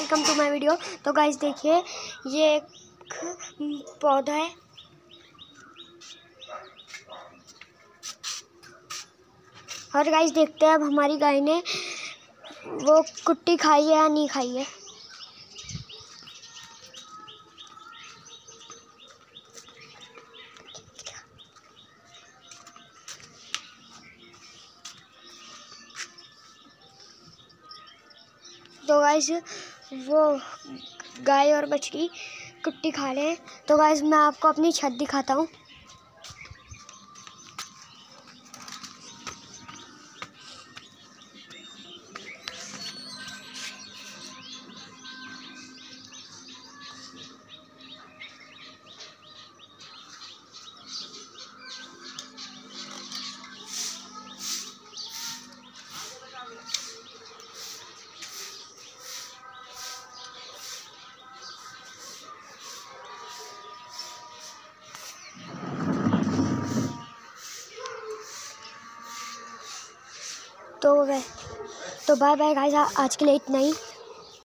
Welcome to my video. तो guys देखिए, ये एक पौधा है। और गाइस देखते हैं अब हमारी गाय ने वो कुट्टी खाई है या नहीं खाई है। तो गाइज़ वो गाय और बछड़ी कुट्टी खा रहे हैं। तो गाइज़ मैं आपको अपनी छत दिखाता हूँ। तो वह तो बाय बाय गाइस आज के लिए इतना ही।